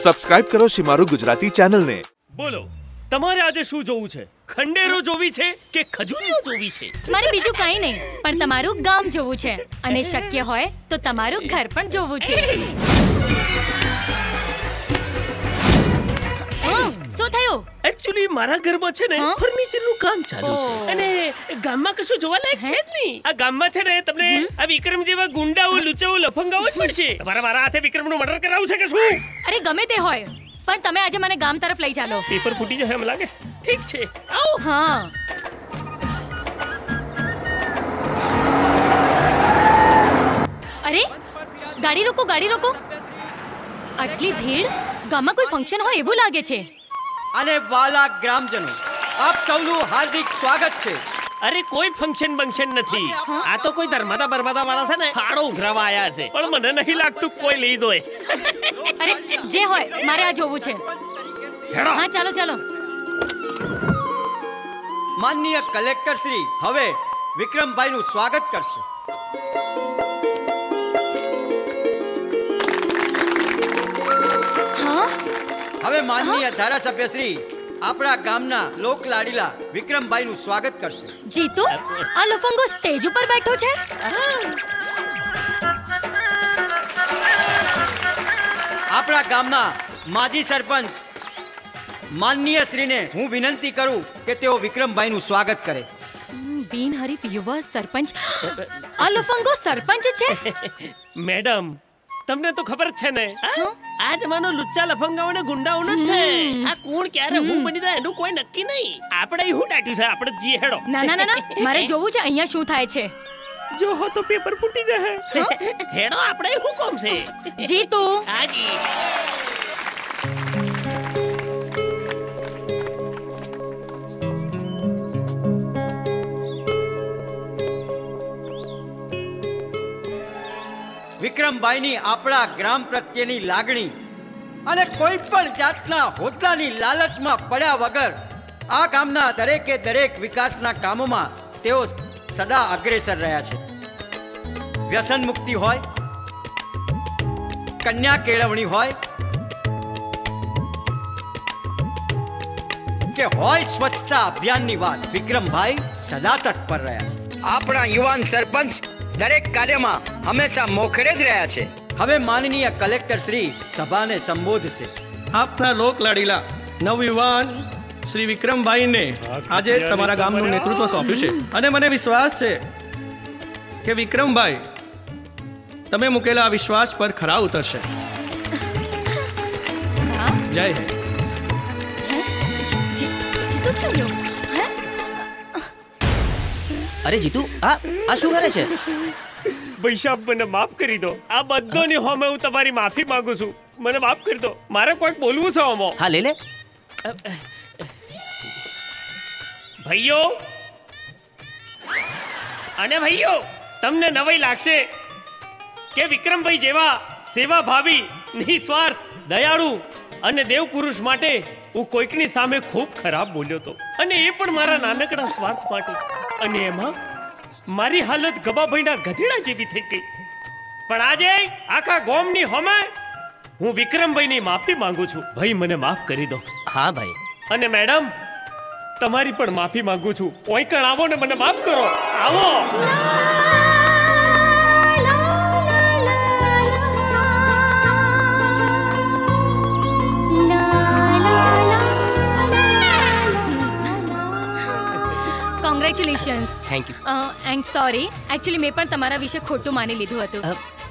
Subscribe કરો શિમારુ ગુજરાતી ચેનલને બોલો તમારે આજે શું જોવું છે? ખંડેરો જોવી છે કે ખજૂરીઓ જોવી છે? મારે બીજું કંઈ નહીં પણ તમારું ગામ જોવું છે. અને શક્ય હોય તો તમારું ઘર પણ જોવું છે. એકચ્યુઅલી મારા ઘરમાં છે ને ફર્નિચરનું કામ ચાલુ છે. અને ગામમાં કશું જોવાલાયક છે જ નહીં. આ ગામમાં છે ને તમને આ વિક્રમ જેવા ગુંડાઓ લુચાઓ લફંગાઓ જ પડશે તમારા મારા હાથે વિક્રમનું મર્ડર કરાવું છે કે શું? અરે ગમે તે હોય પણ તમે આજે મને ગામ તરફ લઈ ચાલો. પેપર ફૂટી જશે એમ લાગે? ઠીક છે. આવો. હા. અરે ગાડી રોકો ગાડી રોકો. આટલી ભીડ? ગામમાં કોઈ ફંક્શન હોય એવું લાગે છે. અને વાલા ગ્રામજનો આપ સૌનું હાર્દિક સ્વાગત છે. અરે કોઈ ફંક્શન બંક્શન નથી. આ તો કોઈ ધર્માતા બરમાદા વાળા છે ને ફાળો ઉઘરાવા આયા છે. પણ મને નહીં લાગતું કોઈ લઈ દોય અરે જે હોય મારે આ જોવું છે. હા ચાલો ચાલો. માનનીય કલેક્ટર શ્રી હવે વિક્રમભાઈનું સ્વાગત કરશે. હવે માનનીય ધારાસભ્ય શ્રી આપણા ગામના લોકલાડીલા વિક્રમભાઈનું સ્વાગત કરશે. જીતુ આ લફંગો સ્ટેજ ઉપર બેઠો છે? આપણા ગામના માજી સરપંચ માનનીય શ્રીને હું વિનંતી કરું કે તેઓ વિક્રમભાઈનું સ્વાગત કરે. બિનહરીફ યુવા સરપંચ. આ લફંગો સરપંચ છે? મેડમ તમને તો ખબર જ છે ને. આ? જમાનો લુચ્ચા લફંગાઓ ને ગુંડાઓનો જ છે. આ કોણ ક્યારે હું બની જાય એનું કોઈ નક્કી નહીં. આપણે હું ડાટ્યું છે આપણે જી હેડો. ના ના ના મારે જોવું છે અહીંયા શું થાય છે. જો હો તો પેપર ફૂટી જશે. હેડો આપણે હું કોમ છે? જીતુ. હાજી વિક્રમભાઈની આપણા ગ્રામ પ્રત્યેની લાગણી અને કોઈ પણ જાતના હોદ્દાની લાલચમાં પડ્યા વગર આ ગામના દરેકે દરેક વિકાસના કામોમાં તેઓ સદા અગ્રેસર રહ્યા છે. વ્યસન મુક્તિ હોય, કન્યા કેળવણી હોય, કે હોય સ્વચ્છતા અભિયાનની વાત વિક્રમભાઈ સદા તત્પર રહ્યા છે. આપણા યુવાન સરપંચ દરેક કાર્યમાં હંમેશા મોખરે જ રહ્યા છે. હવે માનનીય કલેક્ટર શ્રી સભાને સંબોધશે. આપના લોક લાડીલા નવયુવાન શ્રી વિક્રમભાઈને આજે તમારા ગામનું નેતૃત્વ સોંપ્યું છે. અને મને વિશ્વાસ છે કે વિક્રમભાઈ તમે મૂકેલા આ વિશ્વાસ પર ખરા ઉતરશે. હા? જય હિન્દ. અરે જીતુ આ આ શું કરે છે? ભાઈ મને માફ કરી દો. આ બધોની હોમે હું તમારી માફી માંગુ છું. મને માફ કરી દો. મારે કોઈક બોલવું છે હોમો હા લે લે. ભાઈઓ અને ભાઈઓ તમને નવાઈ લાગશે કે વિક્રમભાઈ જેવા સેવા ભાવી નિસ્વાર્થ દયાળુ અને દેવ પુરુષ માટે હું કોઈકની સામે ખૂબ ખરાબ બોલ્યો તો અને એ પણ મારા નાનકડા સ્વાર્થ માટે. અને એમાં મારી હાલત ગબાભાઈના ગધેડા જેવી થઈ ગઈ. પણ આજે આખા ગોમની હોમે હું વિક્રમભાઈની માફી માંગુ છું. ભાઈ મને માફ કરી દો. હા ભાઈ. અને મેડમ તમારી પણ માફી માંગુ છું. કોઈ કણ આવો ને મને માફ કરો. આવો. Congratulations thank you and sorry actually મેં પણ તમારા વિશે ખોટું માની લીધું હતું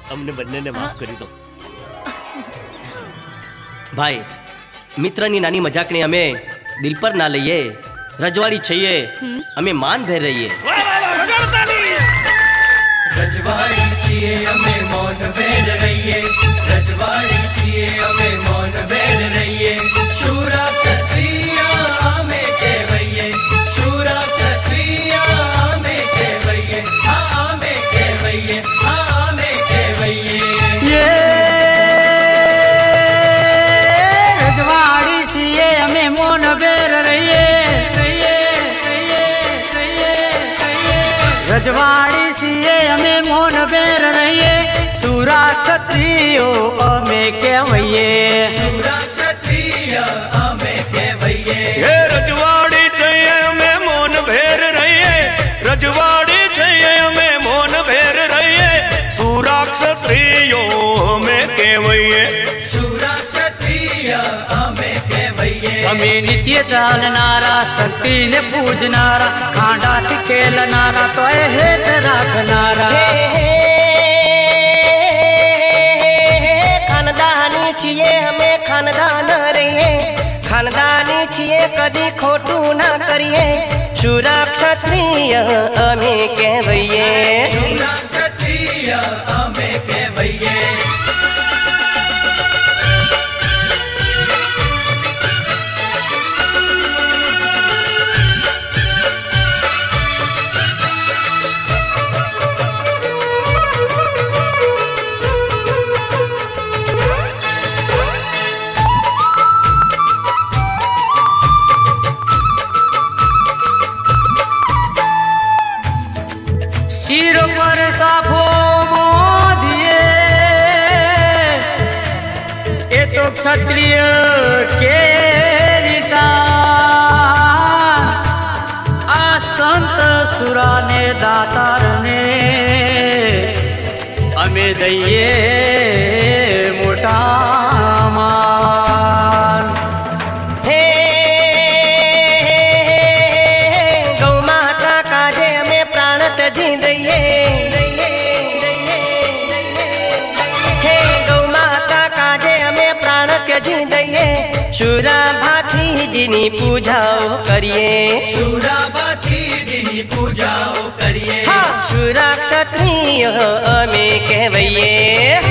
અમને બંનેને માફ કરી દો ભાઈ મિત્રની નાની મજાકને અમે દિલ પર ના લઈએ રજવાડી છીએ અમે માન ભેર રહીએ વાહ, વાહ, વાહ, વગાડો તાલી! રજવાડી છીએ અમે મોન બેર રહીએ કહેવૈયે આને કહેવૈયે રજવાડી સીએ અમે મોન બેર રહીએ. રજવાડી સીએ અમે મોન બેર રહીએ. સુરા છત્રીઓ અમે કહેવૈયે સુરા છત્રીય અમે કહેવૈયે રજવાડી જઈએ અમે મોન ભેર રહીએ. રજવાડી જઈએ અમે નિત્ય ચાલનારા શક્તિને પૂજનારા ખાંડાથી ખેલનારા તો એ હેત રાખનારા ખાનદાની છીએ અમે ખાનદાન રહીએ ખાનદાની છીએ કદી ખોટું ના કરીએ શુરા ક્ષત્રિય અમે કહેવઈએ શિર કાજે અમે પ્રાણ ત્યજી દઈએ શુરા ભાથીજીની પૂજાઓ કરીએ હા શુરા ક્ષત્રિય અમે કહેવઈએ.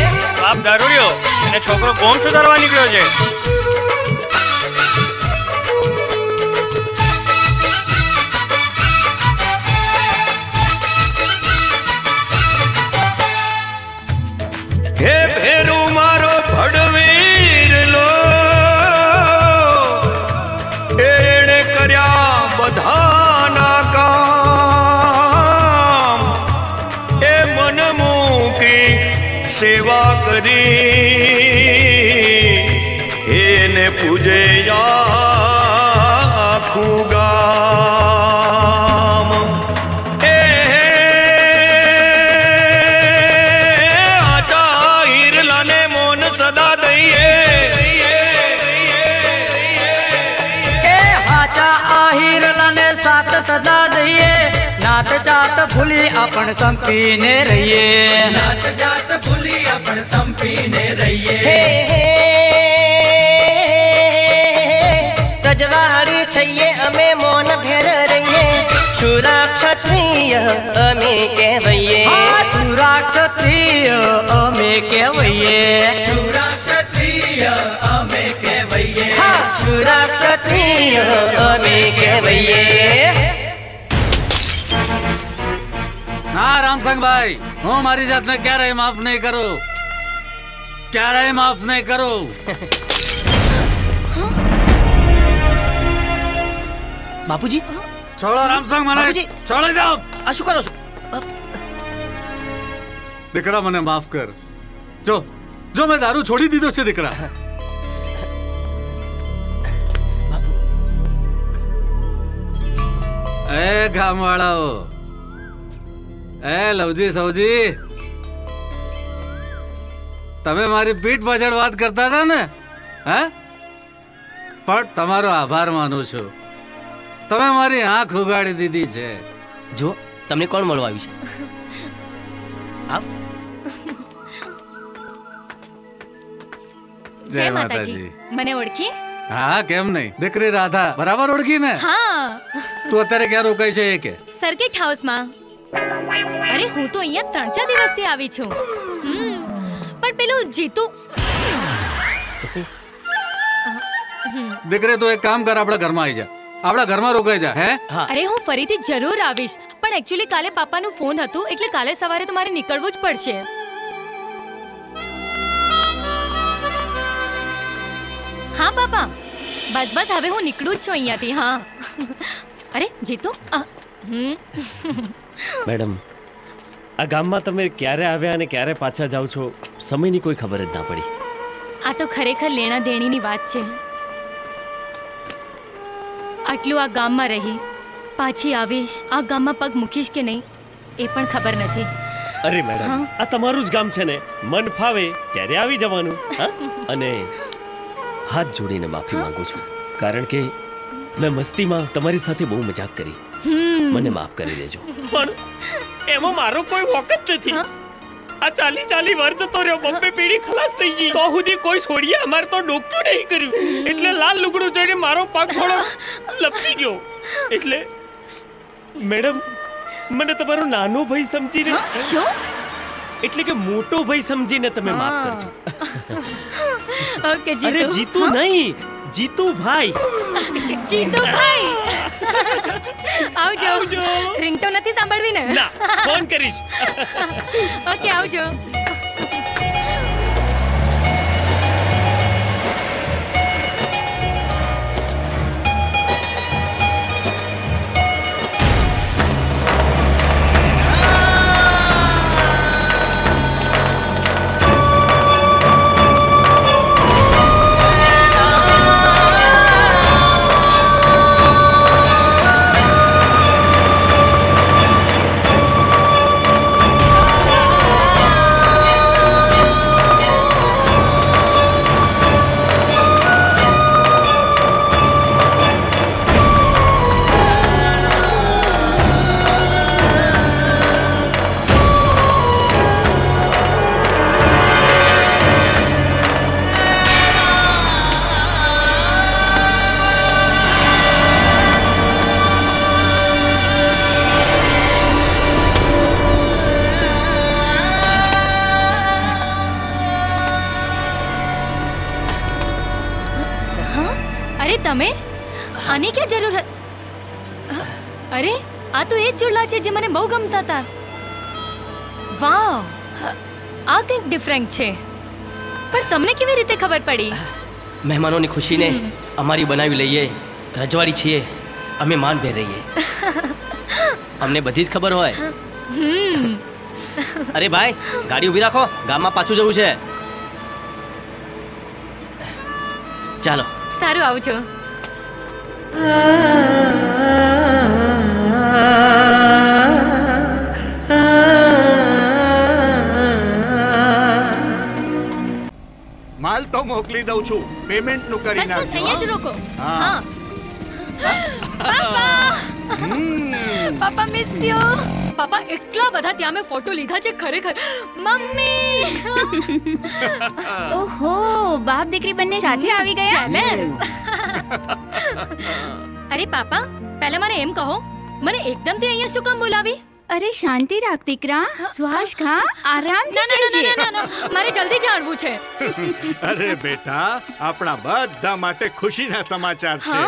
બાપ દારૂડિયો અને છોકરો ગોમ સુધારવા નીકળ્યો છે. સાત સદા દઈએ નાત જાત ભૂલી આપણ સંપીને રહીએ નાત જાત ભૂલી આપણ સંપીને રહીએ હે હે રજવાડી છીએ અમે મૌન ભેર રહીએ શુરા ક્ષત્રિય અમે કહેવઈએ આ સુરા ક્ષત્રિય અમે કહેવઈએ સુરા ક્ષત્રિય અમે કહેવઈએ ના રામસંગભાઈ હું મારી જાતને ક્યારેય માફ નહીં કરું. ક્યારેય માફ નહીં કરું. બાપુજી? છોડો રામસંગ મને. છોડી દો. આ શું કરો છો? દીકરા મને માફ કર. જો જો મેં દારૂ છોડી દીધો છે દીકરા. એ ગામવાળાઓ એ લવજી સૌજી તમે મારી પીઠ પાછળ વાત કરતા હતા ને? હે? પણ તમારો આભાર માનું છું. તમે મારી આંખ ઉગાડી દીધી છે. જો તમને કોણ મળવા આવ્યું છે? આપ? જય માતાજી. મને ઓળખી? હા કેમ નહીં? દીકરી રાધા બરાબર ઓળખી ને? હા. તું અત્યારે ક્યાં રોકાઈ છે એ કે? સર્કિટ હાઉસમાં. અરે હું તો અહીંયા ત્રણ ચાર દિવસથી આવી છું. પણ પેલું જીતુ દીકરે તો એક કામ કર આપણા ઘરમાં આવી જા. આપણા ઘરમાં રોકાઈ જા હે? અરે હું ફરીથી જરૂર આવીશ. પણ એક્ચ્યુઅલી કાલે પાપાનું ફોન હતું એટલે કાલે સવારે તો મારે નીકળવું જ પડશે. હા પાપા. બસ બસ હવે હું નીકળું જ છું અહીંયાથી હા. અરે જીતુ હમ. મેડમ આ ગામમાં તમે ક્યારે આવ્યા અને ક્યારે પાછા જાઓ છો? સમયની કોઈ ખબર જ ના પડી. આ તો ખરેખર લેણા દેણીની વાત છે. આટલું આ ગામમાં રહી પાછી આવીશ આ ગામમાં પગ મૂકીશ કે નહીં એ પણ ખબર નથી. અરે મેડમ આ તમારું જ ગામ છે ને? મન ફાવે ત્યારે આવી જવાનું અને હાથ જોડીને માફી માંગુ છું કારણ કે મેં મસ્તીમાં તમારી સાથે બહુ મજાક કરી. મને માફ કરી દેજો. પણ એમાં મારો કોઈ વખત નથી. આ ચાલી ચાલી વાર જતો રહ્યો બબ્બે પેઢી ખલાસ થઈ ગઈ. તો સુધી કોઈ છોડીએ અમારે તો ડોક્યું નહીં કર્યું. એટલે લાલ લુગડું જોઈને મારો પગ થોડો લપસી ગયો. એટલે મેડમ મને તમારો નાનો ભાઈ સમજીને એટલે કે મોટો ભાઈ સમજીને તમે માફ કરજો. ઓકે અરે જીતુ જીતુ નહીં. જીતુ ભાઈ જીતુ ભાઈ આવજો. આવજો. રિંગટોન નથી સાંભળવી ને? ના ફોન કરીશ. ઓકે આવજો. છે જે મને બહુ ગમતા હતા વાવ આ કંઈક ડિફરન્ટ છે. પણ તમને કેવી રીતે ખબર પડી? મહેમાનોની ખુશીને અમારી બનાવી લઈએ રજવાડી છીએ અમે માન ભેર રહીએ. અમને બધી જ ખબર હોય. અરે ભાઈ ગાડી ઊભી રાખો ગામમાં પાછું જવું છે. ચાલો. સારું આવજો. તો મોકલી દઉં છું. પેમેન્ટનું કરી બસ બસ અહીંયા જ રોકો. હા. પાપા. પાપા મિસ યુ પાપા એટલા બધા ત્યાં મેં ફોટો લીધા છે ખરેખર. મમ્મી. ઓહો બાપ દીકરી બંને સાથે આવી ગયા? અરે પાપા પહેલા મને એમ કહો મને એકદમથી અહીંયા શું કામ બોલાવી? અરે શાંતિ રાખ દીકરા. શ્વાસ ખા. આરામ ના ના ના ના ના મારે જલ્દી જાણવું છે. અરે બેટા આપણા બધા માટે ખુશીના સમાચાર છે.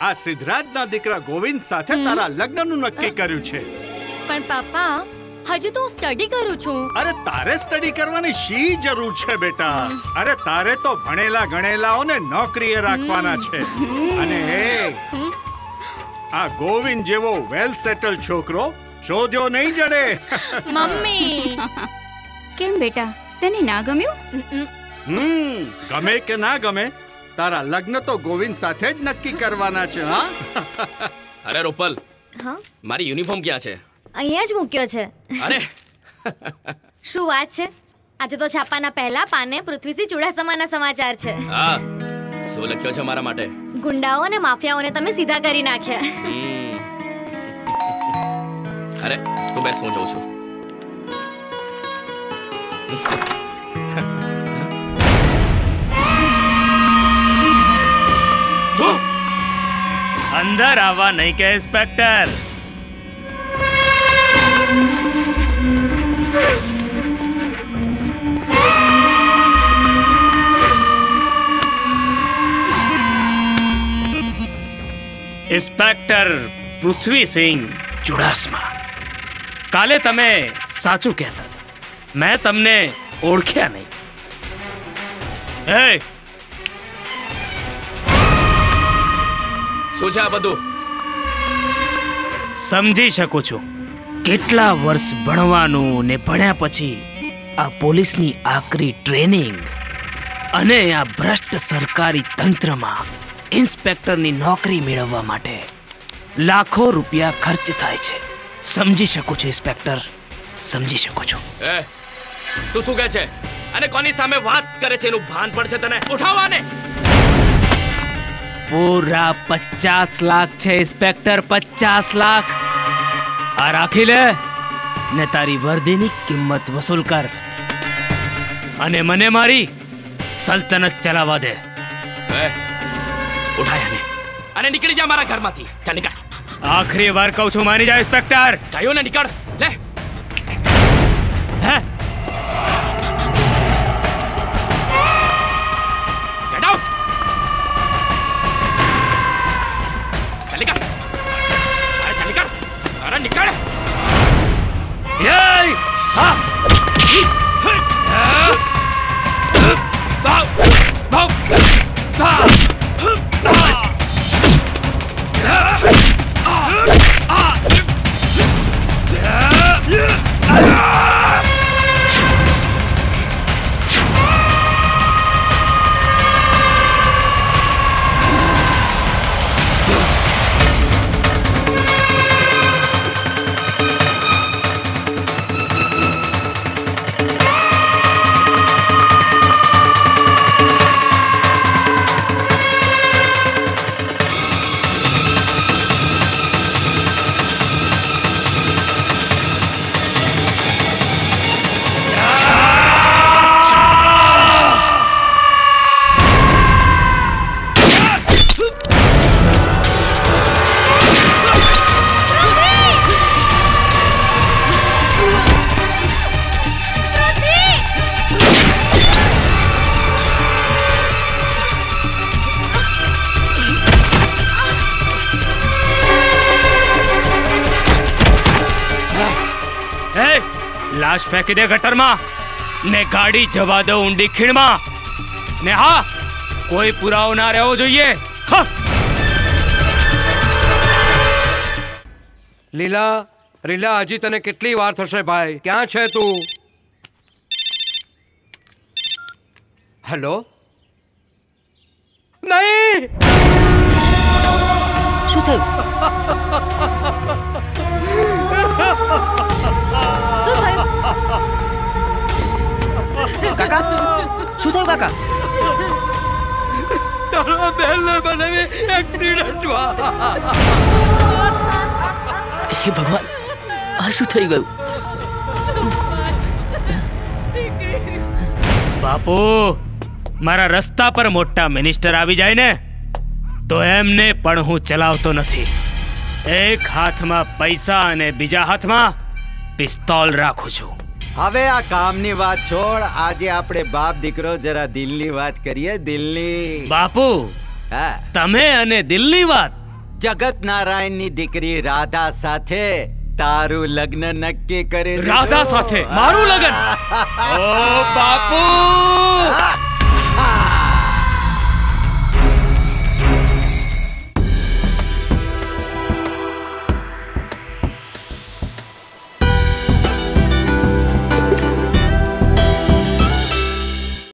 આ સિદ્ધરાજના દીકરા ગોવિંદ સાથે તારા લગ્નનું નક્કી કર્યું છે. પણ પાપા હજુ તો હું સ્ટડી કરું છું. અરે તારે સ્ટડી કરવાની શી જરૂર છે બેટા? અરે તારે તો ભણેલા ગણેલાઓને નોકરીએ રાખવાના છે. અને એ આ ગોવિંદ જેવો વેલ સેટલ છોકરો શોધ્યો નહીં જડે. મમ્મી. કેમ બેટા? તને ના ગમ્યું? હમ ગમે કે ના ગમે તારા લગ્ન તો ગોવિંદ સાથે જ નક્કી કરવાના છે હા? અરે રોપલ હા? મારી યુનિફોર્મ ક્યાં છે? અહીંયા જ મૂક્યો છે. અરે. શું વાત છે? આજે તો છાપાના પહેલા પાને પૃથ્વીસિંહ ચુડાસમાના સમાચાર છે. હા. શું લખ્યો છે મારા માટે? ગુંડાઓ અને માફિયાઓને તમે સીધા કરી નાખ્યા. અરે તું બેસ હું જઉં છું. અંદર આવવા નહીં કે ઇન્સ્પેક્ટર ઇન્સ્પેક્ટર પૃથ્વીસિંહ ચુડાસમા. કાલે તમે સાચું કહેતા હતા. મેં તમને ઓળખ્યા નહીં. એ શું છે આ બધું? સમજી શકું છું. કેટલા વર્ષ ભણવાનું ને ભણ્યા પછી આ પોલીસની આકરી ટ્રેનિંગ અને આ ભ્રષ્ટ સરકારી તંત્રમાં ઇન્સ્પેક્ટરની નોકરી મેળવવા માટે લાખો રૂપિયા ખર્ચ થાય છે. સમજી શકું છું ઇન્સ્પેક્ટર. સમજી શકું છું. એ તું શું કહે છે? અને કોની સામે વાત કરે છે એનું ભાન પણ છે તને ઉઠાવવાને પૂરા પચાસ લાખ છે ઇન્સ્પેક્ટર પચાસ લાખ. આ રાખી લે ને તારી વર્દીની કિંમત વસૂલ કર. અને મને મારી સલ્તનત ચલાવવા દે. એ ઉઠાય આને અને નીકળી જા મારા ઘરમાંથી. ચાલ નીકળ. આખરી વાર કહું છું માની જા ઇન્સ્પેક્ટર. કયો ને નીકળ. લે. હે? લાશ ફેંકી દે ગટરમાં ને ગાડી જવા દો ઊંડી ખીણમાં ને હા કોઈ પુરાવો ના રહેવો જોઈએ હા લીલા રીલા હજી તને કેટલી વાર થશે ભાઈ ક્યાં છે તું હેલો નહીં શું થયું કાકા? શું થયું કાકા? તારા બેનને બનાવી એક્સિડન્ટમાં હે ભગવાન આ શું થઈ ગયું? બાપુ મારા રસ્તા પર મોટા મિનિસ્ટર આવી જાય ને તો એમને પણ હું ચલાવતો નથી. એક હાથમાં પૈસા અને બીજા હાથમાં પિસ્તોલ રાખું છું. હવે આ કામની વાત છોડ. આજે આપણે બાપ દીકરો જરા દિલની વાત કરીએ. દિલની બાપુ હા? તમે અને દિલની વાત. જગત નારાયણની દીકરી રાધા સાથે તારું લગ્ન નક્કી કરે રાધા સાથે મારું લગ્ન. ઓ બાપુ!